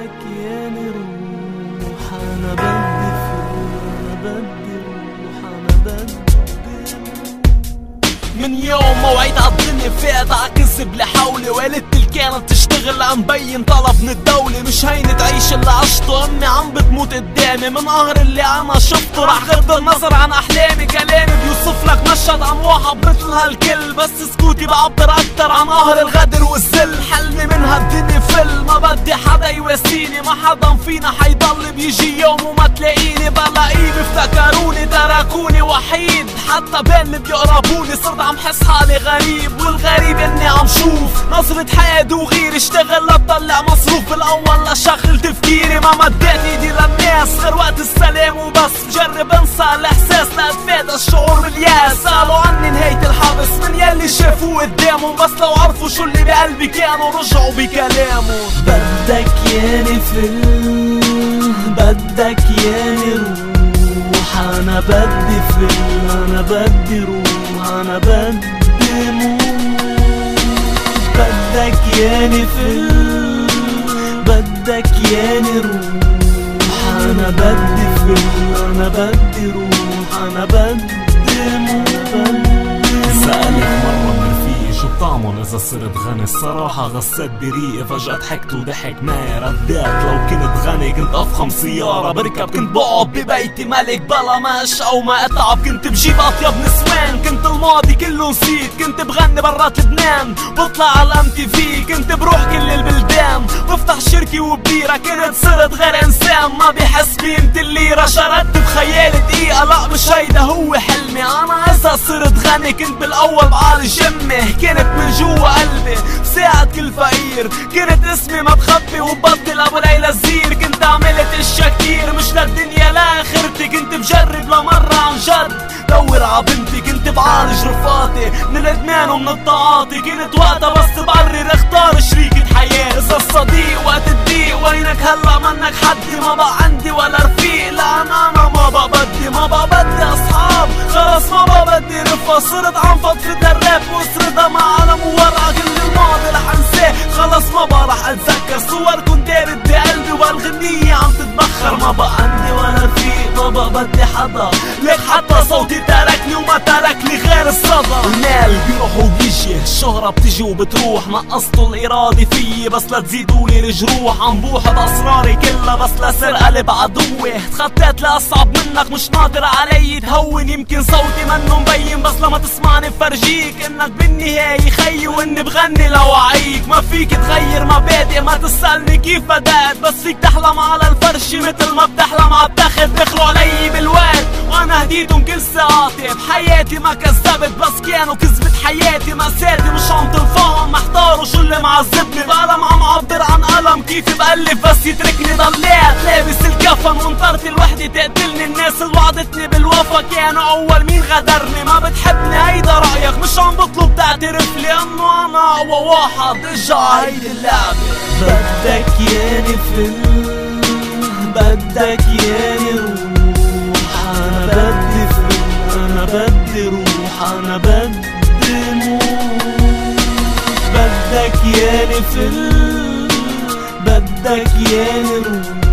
بدك ياني روح أنا بدي أنا بدي روح أنا بدي من يوم ما وعيت عالدنيا فات عكذب لحولي والدتي كانت تشتغل عم بين طلب من الدولة مش هين تعيش اللي عشته امي عم بتموت قدامي. من قهر اللي أنا شفته رح غض النظر عن أحلامي. كلامي بيوصف لك مشهد عم واحد مثل هالكل بس سكوتي بعبر أكتر عن قهر الغدر والذل حلمي من هالدنيا فل. ما بدي حدا يواسيني. ما حدا فينا حيضل بيجي يوم وما تلاقيني بلاقيه بيفتكروني تركوني وحيد. حتى بين اللي بيقربوني صرت عم حس حالي غريب والغريب إني عم شوف. نظرة حياتي وغيري اشتغل لطلع مصروف. بالأول لشغل تفكيري ما مديت إيدي للناس. غير وقت السلام وبس بجرب انسى الإحساس لاتفادى الشعور بالياس. سالوا عني نهاية الحبس من يلي شافوه قدامهم بس لو عرفوا شو اللي بقلبي كانوا رجعوا بكلامه. بدك ياني فل بدك ياني روح أنا بدي فل أنا بدي روح أنا بدي موت بدك ياني فل بدك ياني روح أنا بدي فل أنا بدي روح أنا بدي موت سألت مرة شو بطعمن إذا صرت غني الصراحة غسيت بريقي فجأة ضحكت وضحك معي ردات لو كنت غني أفخم سيارة بركب كنت بقعد ببيتي ملك بلا مش أو ما أتعب كنت بجيب أطيب نسوان كنت الماضي كله نسيت كنت بغني برات لبنان. بطلع على الام تي في كنت بروح كل البلدان. بفتح شركة وبديرة كنت صرت غير إنسان. ما بيحس بقيمة الليرة. شردت بخيالي دقيقة لا مش هيدا هو حلمي. أنا إذا صرت غني كنت بالأول بعالج أمي كنت من جوا قلبي بساعد كل فقير كنت اسمي ما بخبي وبطل أبو ليلى الزير. كنت عملت اشياء كتير مش للدنيا لآخرتي. كنت بجرب لمرة عن جد. دور ع بنتي كنت بعالج رفقاتي من الإدمان ومن التعاطي. كنت وقتها بس بقرر اختار شريكة حياة إذا الصديق وقت الضيق وينك هلا منك حدي؟ ما بقى عندي ولا رفيق. لا أنا ما بقى بدي. صوركن دارت بقلبي والغنية عم تتبخر. ما بقى عندي ولا رفيق ما بقى بدي حدا ليك حتى صوتي تركني وما تركني غير الصدى. المال بيروح وبيجي الشهرة بتجي وبتروح. نقصتوا الإرادة فيي بس لا تزيدولي الجروح. عم بوح بأسراري كلها بس لصير قلب عدوي. تخطيت لأصعب منك مش ناطر علي. تهون يمكن صوتي منه مبين بس لما تسمعني بفرجيك. إنك بالنهاية خيي وإني بغني لوعيك. ما فيك تغير مبادئ ما تسألني كيف بدأت بس فيك تحلم على الفرش مثل ما بتحلم عالتخت دخلوا علي بالوقت وأنا هديتهم كل ساعاتي بحياتي ما كذبت بس كانوا كذبت حياتي. مساتي مش عم تنفهم محتار وشو اللي معذبني. بقلم قلم كيف بألف بس يتركني ضليت لابس الكفن وانطرت الوحدة تقتلني؟ الناس اللي وعدتني بالوفا كانوا أول مين غدرني ما بتحبني هيدا رأيك؟ مش عم بطلب تعترف لي انه أنا اقوى واحد إجا هيدي اللعبة. بدك ياني فل بدك ياني روح. أنا بدي فل أنا بدي روح. أنا بدي موت. بدك ياني فل بدك ياني